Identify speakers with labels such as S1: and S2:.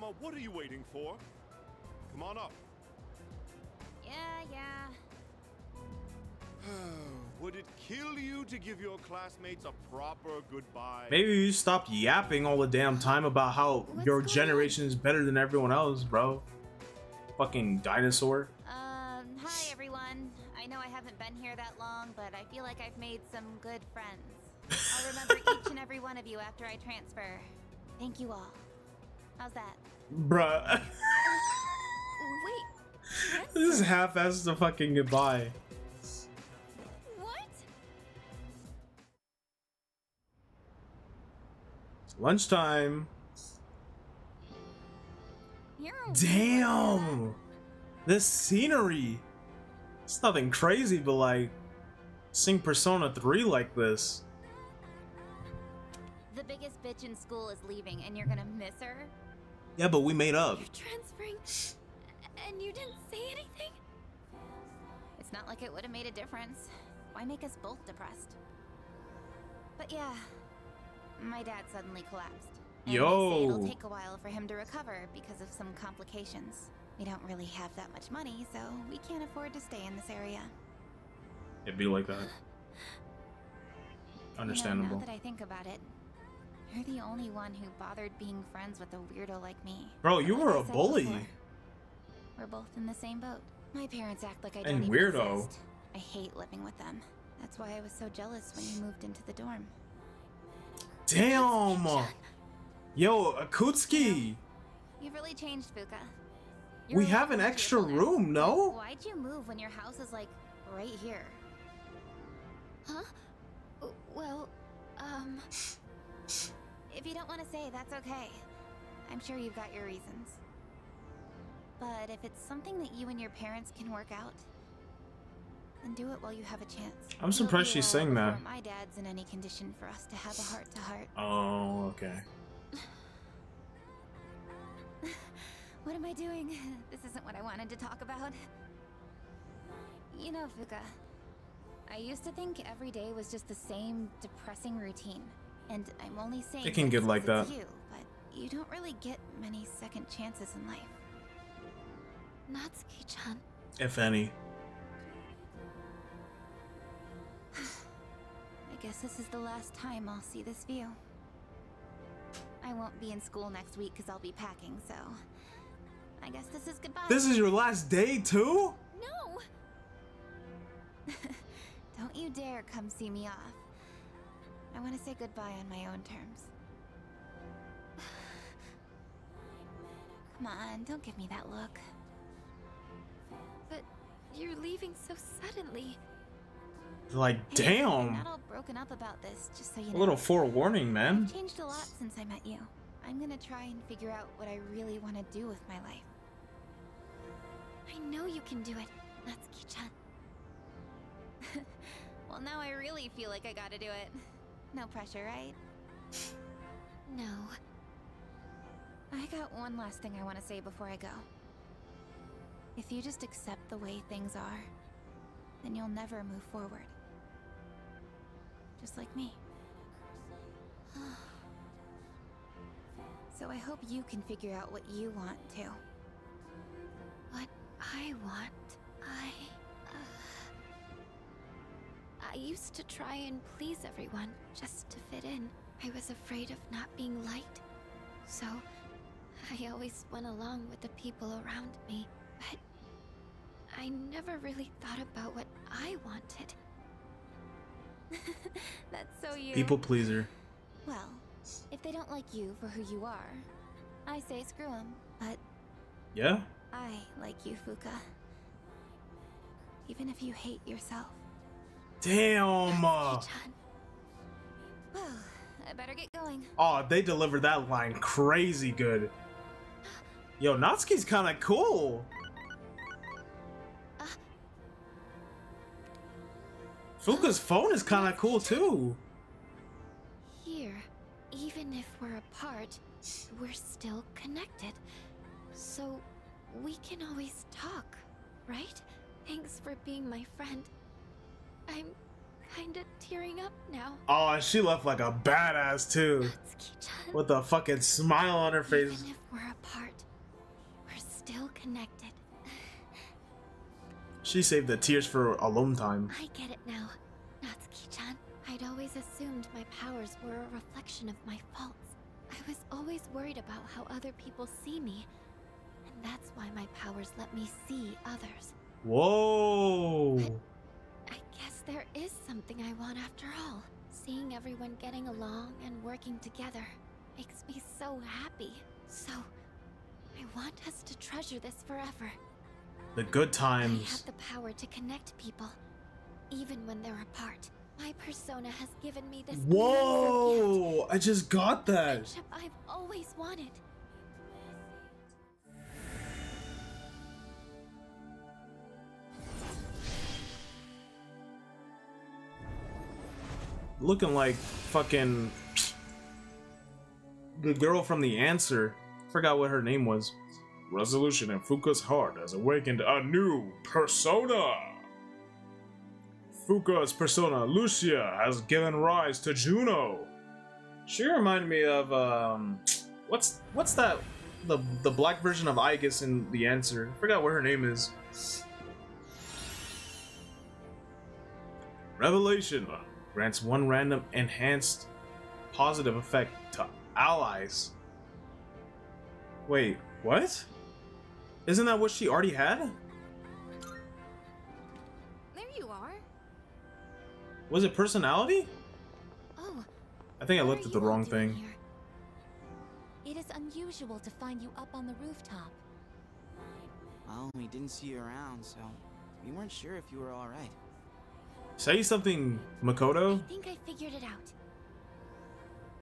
S1: Mama, what are you waiting for? Come on up.
S2: Yeah, yeah.
S1: Would it kill you to give your classmates a proper goodbye?
S3: Maybe you stop yapping all the damn time about how
S2: What's
S3: your
S2: going
S3: generation is better than everyone else, bro. Fucking dinosaur.
S2: Um, hi everyone. I know I haven't been here that long, but I feel like I've made some good friends. I'll remember each and every one of you after I transfer. Thank you all. How's that?
S3: Bruh.
S2: Wait,
S3: this is half-assed the fucking goodbye.
S2: what?
S3: Lunchtime. Damn! This scenery! It's nothing crazy, but like, sing Persona 3 like this.
S2: The biggest bitch in school is leaving, and you're gonna miss her?
S3: Yeah, but we made up.
S2: You're transferring, and you didn't say anything? It's not like it would have made a difference. Why make us both depressed? But yeah, my dad suddenly collapsed. And they say
S3: Yo.
S2: it'll take a while for him to recover because of some complications. We don't really have that much money, so we can't afford to stay in this area.
S3: It'd be like that.
S2: You know,
S3: Understandable.
S2: now that I think about it, you're the only one who bothered being friends with a weirdo like me.
S3: Bro, you were a bully.
S2: before, We're both in the same boat. My parents act like I don't
S3: And
S2: even
S3: weirdo.
S2: exist. I hate living with them. That's why I was so jealous when you moved into the dorm.
S3: Damn! Yo, Akutsuki!
S2: You've really changed, Fuuka.
S3: We
S2: You're a
S3: have an extra room, no?
S2: Why'd you move when your house is like right here? Huh? Well, um. If you don't want to say, that's okay. I'm sure you've got your reasons. But if it's something that you and your parents can work out, then do it while you have a chance.
S3: I'm surprised
S2: It'll be a
S3: she's
S2: uh,
S3: saying that.
S2: My dad's in any condition for us to have a heart to heart.
S3: Oh, okay.
S2: What am I doing? This isn't what I wanted to talk about. You know, Fuuka, I used to think every day was just the same depressing routine. And I'm only saying
S3: It can get like that.
S2: you, but you don't really get many second chances in life. Natsuki-chan.
S3: If any.
S2: I guess this is the last time I'll see this view. I won't be in school next week because I'll be packing, so... I guess this is goodbye.
S3: This is your last day, too?
S2: No! Don't you dare come see me off. I want to say goodbye on my own terms. Come on, don't give me that look. But you're leaving so suddenly.
S3: Like,
S2: Hey,
S3: damn!
S2: not all broken up about this, just so you
S3: A
S2: know.
S3: little forewarning, man.
S2: I've changed a lot since I met you. I'm gonna try and figure out what I really want to do with my life. I know you can do it, Natsuki-chan. well, now I really feel like I gotta do it. No pressure, right? No. I got one last thing I want to say before I go. If you just accept the way things are, then you'll never move forward. Just like me. So I hope you can figure out what you want too. What I want? Used to try and please everyone, just to fit in. I was afraid of not being liked. So, I always went along with the people around me. But I never really thought about what I wanted. That's so you.
S3: People pleaser.
S2: Well, if they don't like you for who you are, I say screw them. But
S3: Yeah?
S2: I like you, Fuuka. Even if you hate yourself.
S3: Damn! uh,
S2: I better get going.
S3: Oh, they delivered that line crazy good. Yo, Natsuki's kind of cool. Fuuka's phone is kind of cool too.
S2: Here, even if we're apart, we're still connected. So we can always talk, right? Thanks for being my friend. I'm kinda tearing up now.
S3: Oh, she left like a badass too, with a fucking smile on her face.
S2: Even if we're apart, we're still
S4: connected.
S3: She saved the tears for alone time.
S4: I get it now, Natsuki-chan. I'd always assumed my powers were a reflection of my faults. I was always worried about how other people see me. And that's why my powers let me see others.
S3: Whoa!
S4: Guess there is something I want after all. Seeing everyone getting along and working together makes me so happy. So, I want us to treasure this forever.
S3: The good times.
S4: I have the power to connect people, even when they're apart. My persona has given me this
S3: Whoa! I just got that.
S4: friendship I've always wanted.
S3: Looking like fucking the girl from the answer. Forgot what her name was. Resolution in Fuuka's heart has awakened a new persona. Fuuka's persona, Lucia, has given rise to Juno. She reminded me of um, what's what's that? The the black version of Aigis in the answer. Forgot what her name is. Revelation grants one random enhanced positive effect to allies. Wait, what? Isn't that what she already had?
S4: There you are.
S3: Was it personality?
S4: Oh,
S3: I think I looked at the wrong thing.
S4: here?
S2: It is unusual to find you up on the rooftop.
S5: Well, we didn't see you around, so we weren't sure if you were alright.
S3: Say something, Makoto.
S4: I think I figured it out.